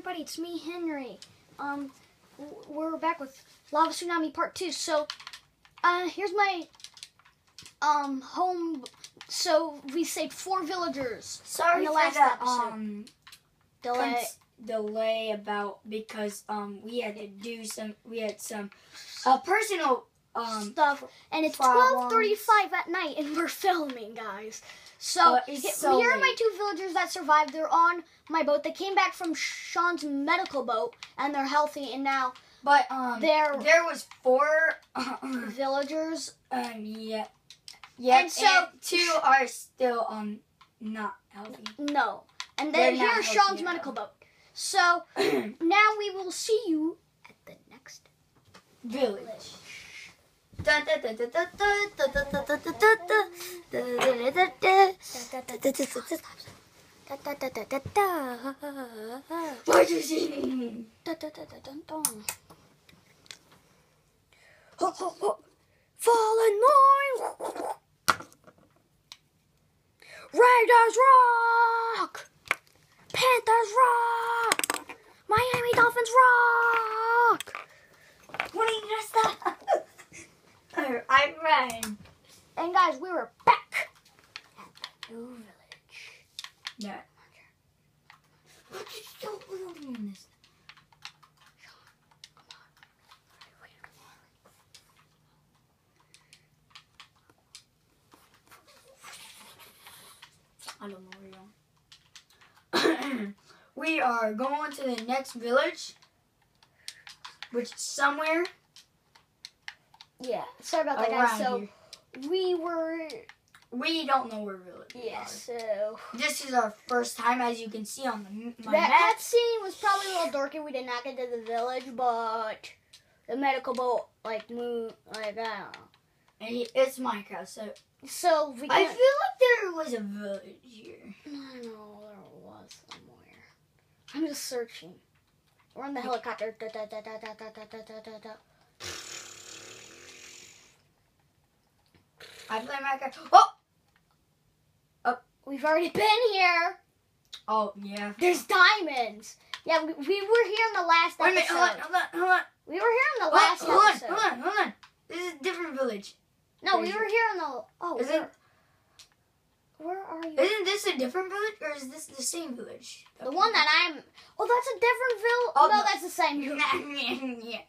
everybody, it's me, Henry. Um, we're back with Lava Tsunami Part 2. So, uh, here's my, um, home. So, we saved four villagers. Sorry In the for last the episode. um Delay. delay about because um we had to do some we had some uh, personal um stuff. And it's 12.35 at night, and we're filming, guys. So, Uh, so here are my two villagers that survived. They're on my boat. They came back from Sean's medical boat, and they're healthy, and now but um they're there was four villagers. um yeah yeah And so- two are still um not healthy. No. And They're then here's Sean's medical boat. So now we will see you at the next Village. What you see? Fallen mine. Raiders rock. Panthers rock. Miami Dolphins rock. What are you gonna stop? I ran. And guys, we were back at the new village. Yeah. What you still doing this? I don't know where you are. we are going to the next village, which is somewhere Yeah, sorry about that, guys. So here. we were, We don't know where we yeah. are. So This is our first time, as you can see on the my that, map. that scene was probably a little dorky. We did not get to the village, but the medical boat like moved. Like I don't know. And it's Minecraft, so So we. I feel like there was a village here. I don't know there was somewhere. I'm just searching. We're on the helicopter. Da, da, da, da, da, da, da, da, da, da, da. I play Minecraft. Oh, oh! We've already been here. oh yeah. There's diamonds. Yeah, we, we were here in the last Wait a minute. Hold on. Hold on. Hold on. We were here in the Hold last on. Hold on. Hold on. Hold on. This is a different village. No, we were here in the. Oh, Is where, it? where are you? Isn't this a different village, or is this the same village? The one that I'm. Oh, that's a different village. Oh, no, that's the same. village. yeah.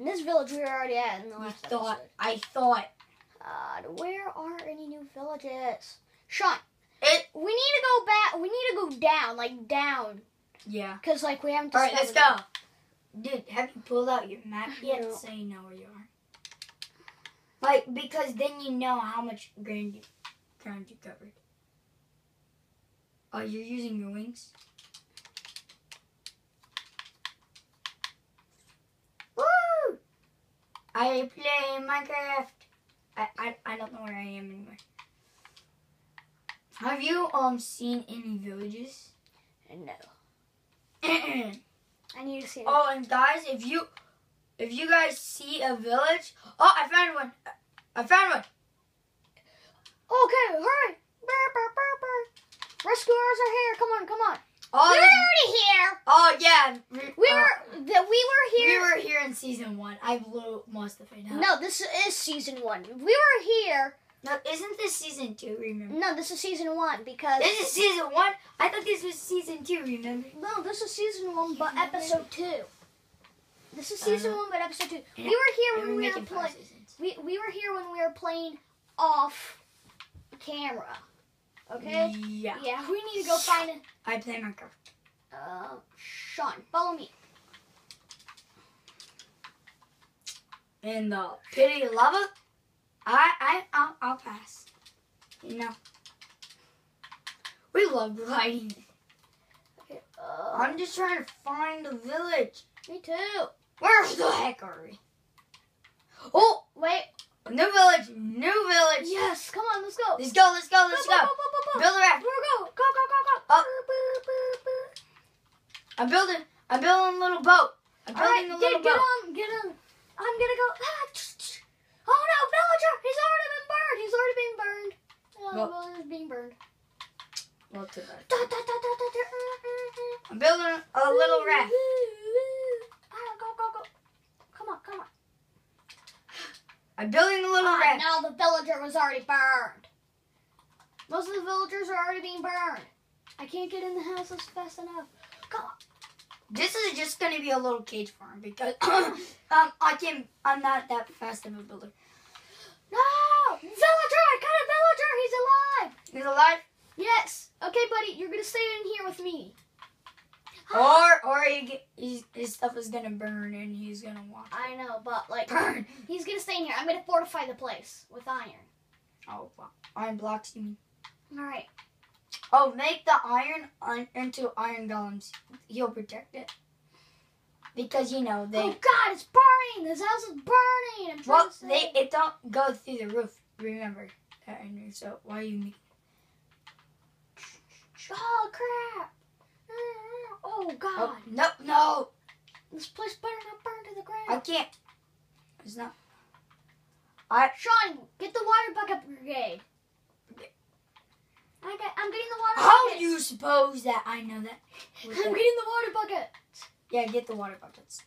In this village we were already at in the I last thought. episode. I thought God, where are any new villages? Sean, it. we need to go back. We need to go down, like down, Yeah. because like we haven't. All right. Let's go. Dude, have you pulled out your map yet, No. so you know where you are? Like, because then you know how much ground you, ground you covered. Oh, you're using your wings. I play Minecraft. I, I I don't know where I am anymore. Have you um seen any villages? No, oh, I need to see. it. and guys, if you if you guys see a village, oh, I found one. I found one. Okay, hurry! Burr, burr, burr. Rescuers are here. Come on, come on. Oh, we were already here. oh yeah. We, We uh, were. The, we were here. We were here in season one. I blew most of it up. No, this is season one. We were here. no, isn't this season two? Remember? No, this is season one because. This is season one. I thought this was season two. Remember? No, this is season one, but episode two. This is season Uh, one, but episode two. We were here when we were playing. We we were here when we were playing off camera. Okay. Yeah. Yeah, we need to go find it. I play Minecraft. Uh, Sean, follow me. In the pity lava, I I I'll, I'll pass. You know. We love gliding. Okay. Uh, I'm just trying to find the village. me too. Where the heck are we? Oh, Wait. new village, new village. Yes. Come on. Let's go. Let's go, let's go, let's Go, go. go, go, go, go. Build a raft. Go, go, go, go, go, go. Oh. I'm building, I'm building a little boat. I'm All right, building a get, little get boat. on, get on. I'm gonna go. Ah, oh no, villager! He's already been burned. He's already been burned. Oh, Well- villager's being burned. Well, too bad. Da, da, da, da, da, da, uh, uh, uh. I'm building a little raft. Ah, go, go, go. Come on, come on. I'm building a little Ah, raft. now the villager was already burned. Most of the villagers are already being burned. I can't get in the houses fast enough. Come on. This is just gonna be a little cage farm because um I can I'm not that fast of a builder. No! Villager! I got a villager! He's alive! He's alive, Yes. Okay, buddy, you're gonna stay in here with me. or or he get, his stuff is gonna burn and he's gonna walk. I know, but like, Burn. he's gonna stay in here. I'm gonna fortify the place with iron. Oh, wow. iron blocks. You mean? All right. Oh, make the iron into iron golems. He'll protect it. Because you know they oh God, it's burning! This house is burning. I'm well they it don't go through the roof. Remember that. So why you make Oh crap! Mm-hmm. Oh, oh God! Oh no no This place better not burn to the ground. I can't. It's not. I... Sean, get the water bucket brigade. I I'm getting the water How bucket. do you suppose that I know that? I'm With getting the- water bucket. yeah, get the water buckets.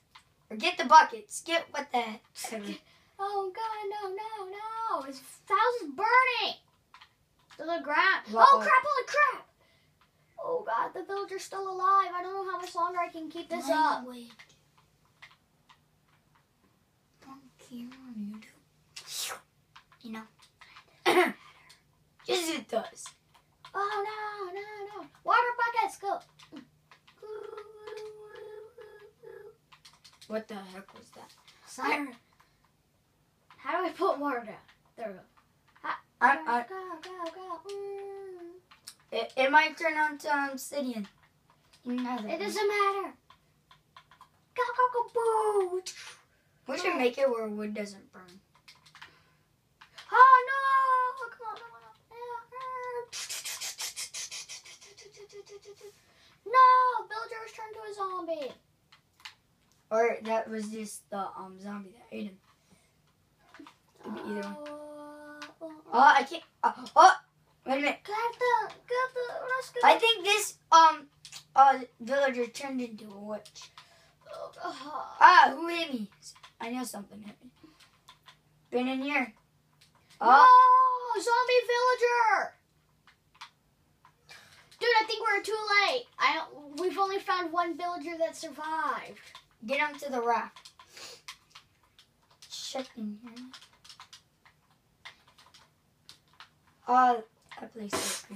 Or get the buckets. Get what the heck. Oh God, no, no, no! His house is burning to the ground. Oh crap! Holy crap! Oh God, the villager's still alive. I don't know how much longer I can keep this up. Language. Don't care what you do. You know. yes, it does. Oh no, no, no! Water buckets, go. What the heck was that? Siren. How do I put water down? There we go. I, Go, I, go, go, go. Mm. it, it might turn on to obsidian. That. It doesn't matter. Go, go, go, boo! We should make it where wood doesn't burn. Oh no! Come on, come on. No! Villager was turned to a zombie. Or that was just the um zombie that ate him. Could be either one. Uh, Oh, I can't. Uh, oh, wait a minute. Get the, get the, let's go. I think this um uh villager turned into a witch. Oh. Ah, who hit me? I know something hit me. Been in here. No! Oh, Zombie villager! Dude, I think we're too late. I only found one villager that survived. get him to the raft. Check in here. Uh, that place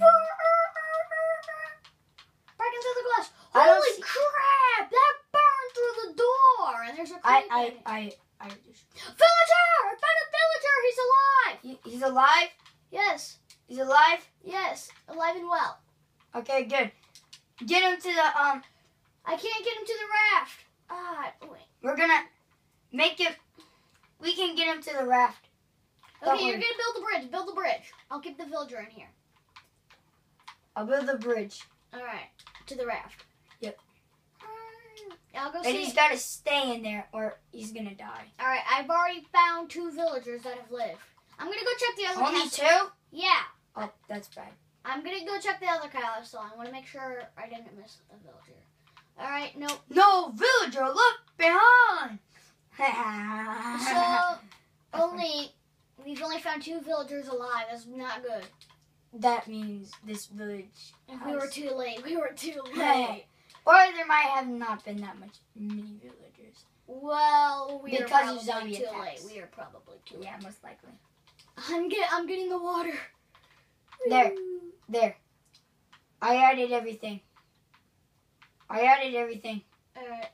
Break into the glass. I Holy see- crap! That burned through the door, and there's a I, creep I, in it. I, I just. Villager! I found a villager! He's alive! He, he's alive. Yes, He's alive. yes, alive and well. Okay, good. Get him to the um. I can't get him to the raft. Ah, wait. We're gonna make it. We can get him to the raft. Okay, you're gonna build the bridge. Build the bridge. I'll keep the villager in here. I'll build the bridge, All right, to the raft. Yep. Mm, I'll go and he's gotta stay in there, or he's gonna die. All right, I've already found two villagers that have lived. I'm gonna go check the other. Only two? Yeah, Oh, that's bad. I'm gonna go check the other castle. I want to make sure I didn't miss a villager. All right, nope. No villager, look behind. So only we've only found two villagers alive. That's not good. that means this village, we were too late, we were too late. or there might have not been that much many villagers. Well, we Because are probably too attacks. late. We are probably too late. Yeah, most likely. I'm get I'm getting the water. There. There. I added everything. I added everything. All right.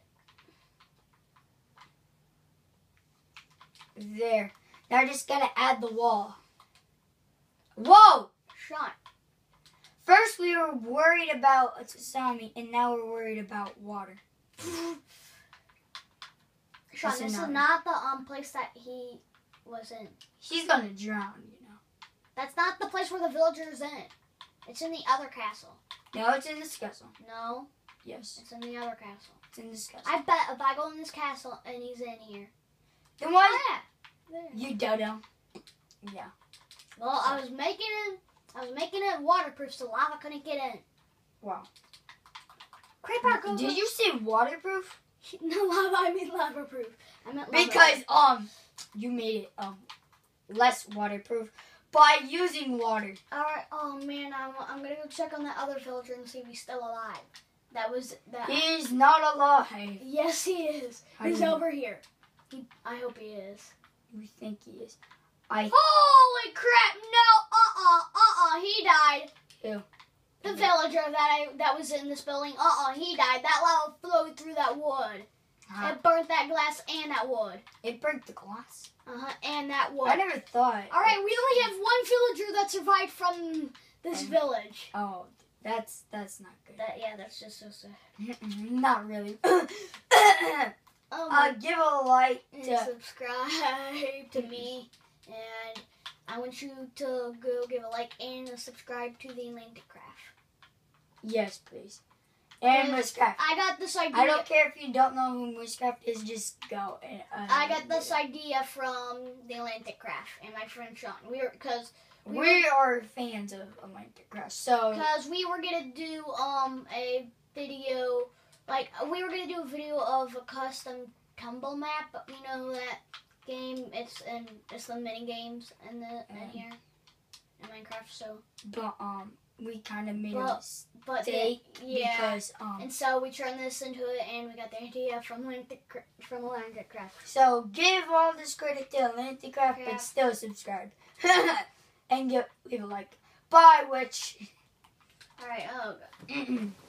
There. Now I just gotta add the wall. Whoa! Sean. First we were worried about a tsunami, and now we're worried about water. Sean, this is not the um place that he was in. He's gonna drown, you know. That's not the place where the villager's in. It's in the other castle. No, it's in this castle. No, Yes, it's in the other castle. it's in this castle. I bet if I go in this castle and he's in here. then why? Yeah. You dodo. Yeah. Well, I was making it. I was making it waterproof so lava couldn't get in. Wow. Creeper, go. Did you say waterproof? No lava. I mean lava proof. I meant lava. Because um, you made it um less waterproof by using water. All right. Oh man, I'm, I'm gonna go check on that other villager and see if he's still alive. That was that. He's not alive. yes, he is. How He's know? over here. He, I hope he is. You think he is? I Holy crap! No. Uh. Uh. Uh. Uh. He died. Who? The villager that I that was in this building. Uh. Uh. He died. That lava flowed through that wood. Huh? It burnt that glass and that wood. It burnt the glass. Uh huh. And that one. I never thought. All right. We only have one villager that survived from this And- village. Oh, that's that's not good. That yeah. That's just so sad. Not really. Oh uh, give a like and to subscribe to me. And I want you to go give a like and subscribe to the Atlantic Craft. yes, please. And And I got this idea. I don't care if you don't know who Mushcraft is. Just go. And, uh, I got this idea from the Atlantic Craft and my friend Sean. We were because We are fans of Atlantic Craft, so because we were gonna do um a video like we were gonna do a video of a custom tumble map. You know that game? It's in it's the mini games in the in Mhm. here Minecraft. So, but um, we kind of made Well, a but the, mistake yeah. because um. And so we turned this into it, and we got the idea from Atlantic from Atlantic Craft. So give all this credit to Atlantic Craft, Yeah. but still subscribe and give leave a like. Bye, witch. All right. Oh. God.